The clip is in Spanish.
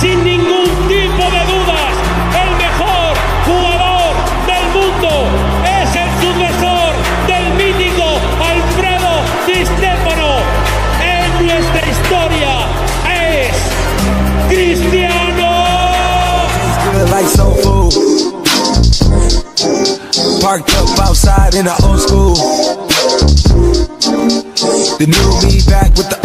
sin ningún tipo de dudas, el mejor jugador del mundo es el sucesor del mítico Alfredo Di Stéfano en nuestra historia es Cristiano Parked up outside in the old school. The new me back with the